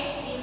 subject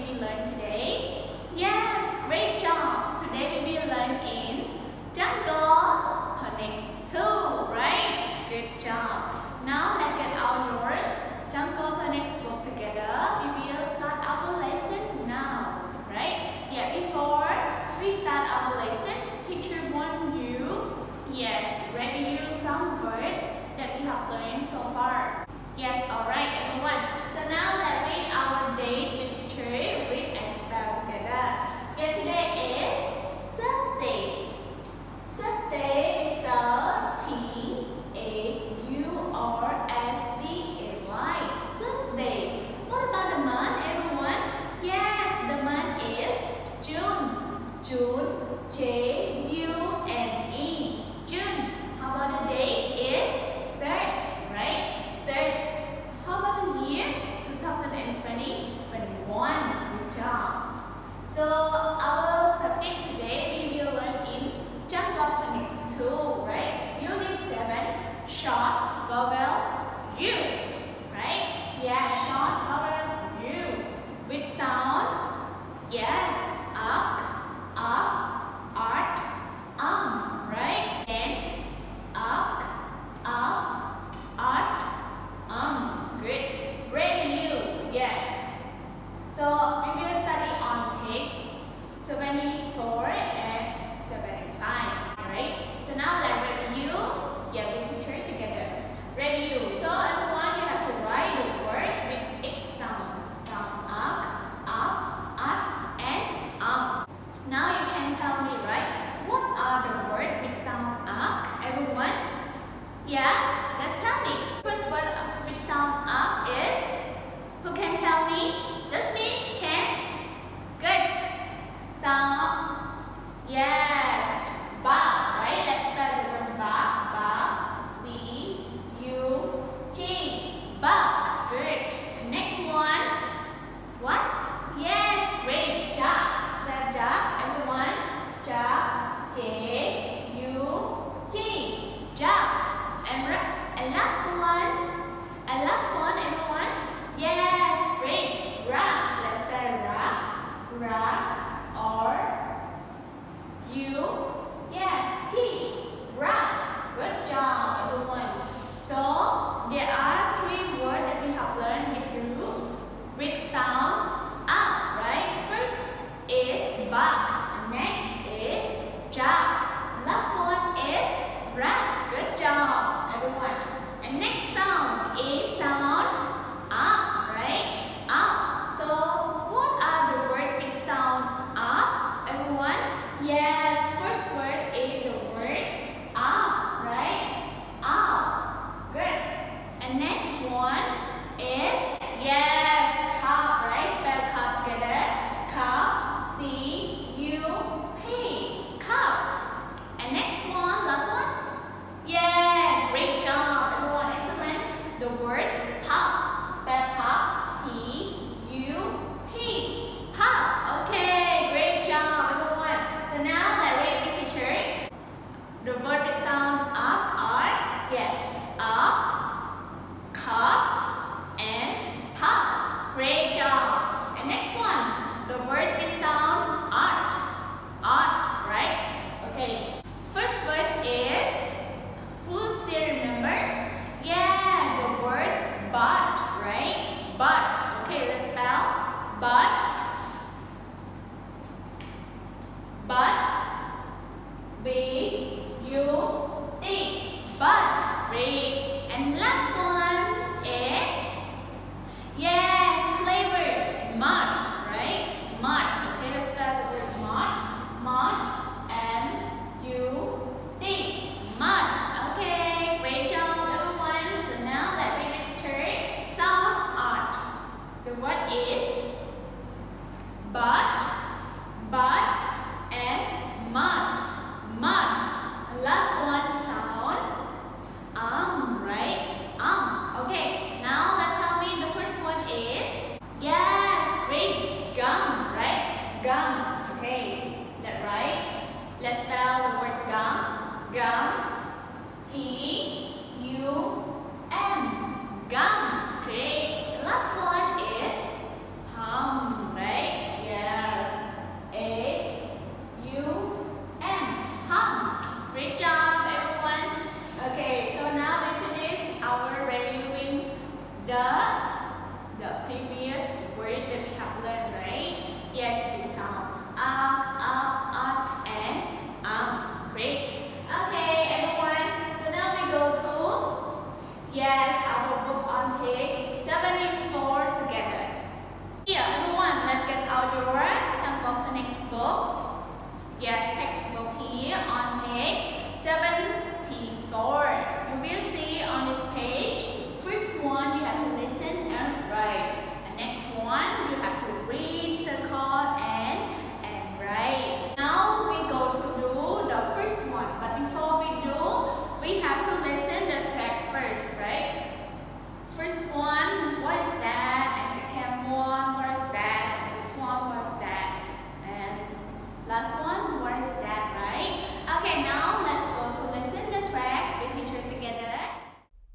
First one, what is that? And second one, what is that? And this one, what is that? And last one, what is that, right? Okay, now let's go to listen the track with teacher together.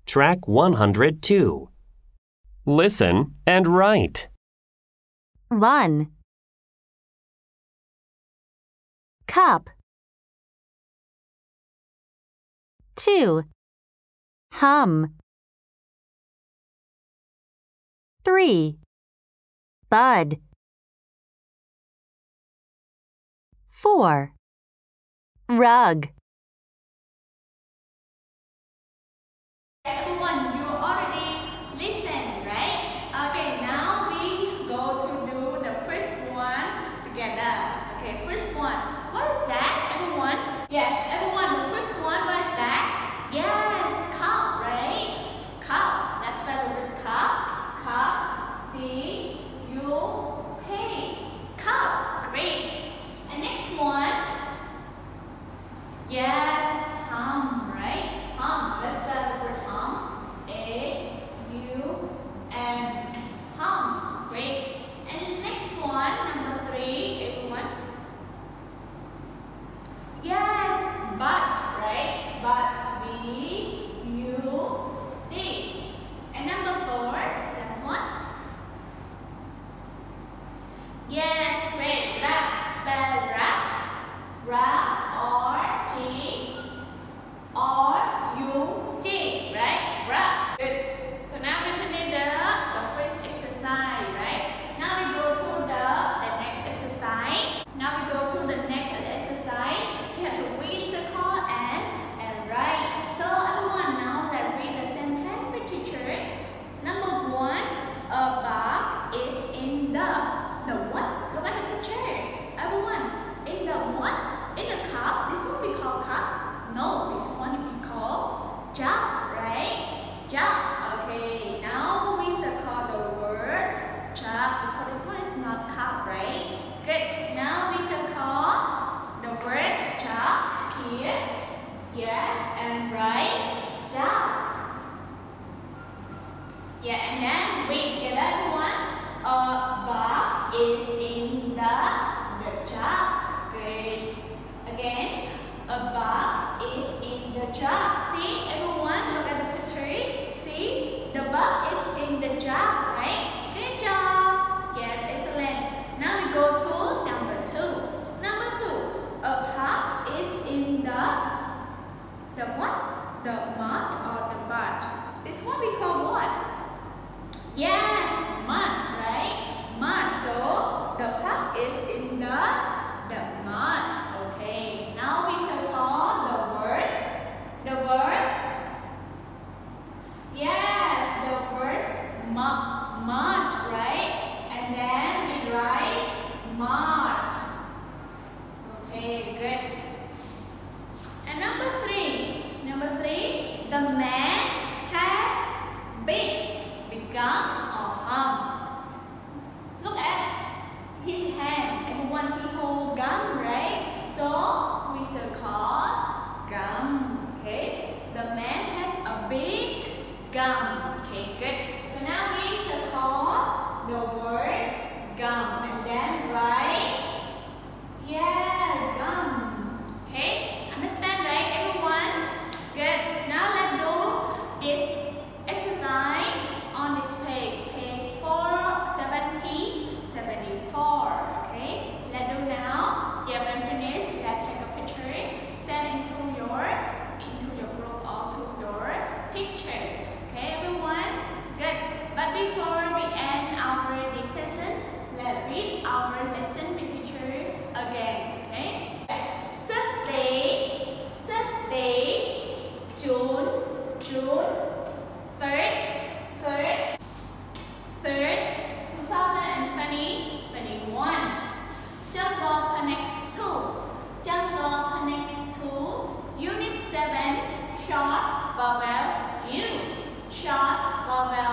Track 102. Listen and write. 1. Cup 2. Hum 3. Bud 4. Rug seven short vowel U. Short vowel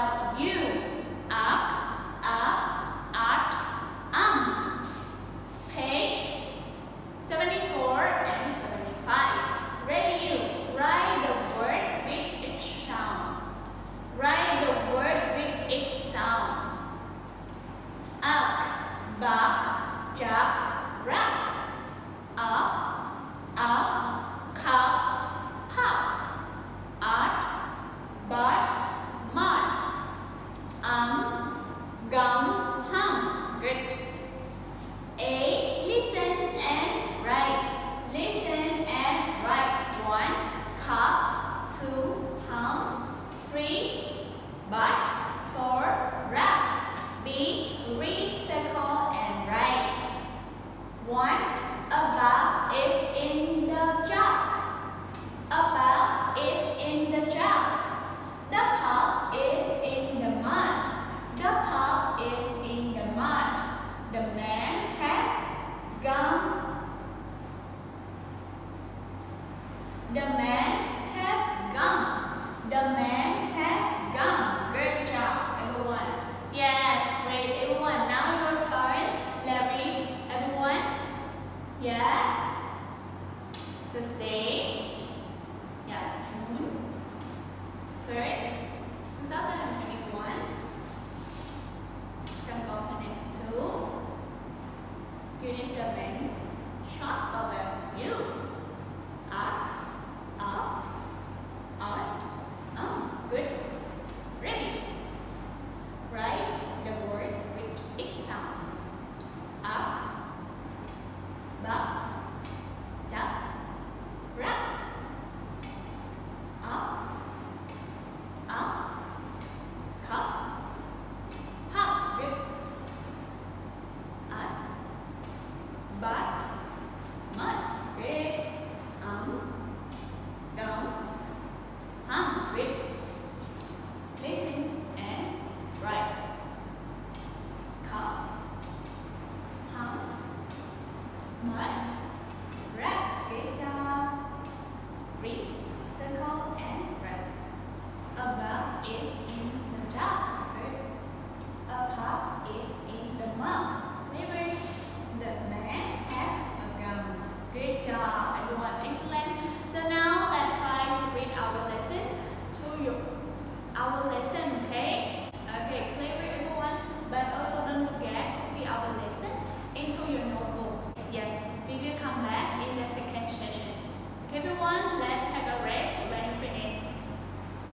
The man has gum. The man has gum. Good job, everyone. Yes, great, everyone. Now your turn, Larry, everyone. Yes. Sustain. Yeah, June. Third. 2021. Jump off the next two. Unit 7. Short vowel U.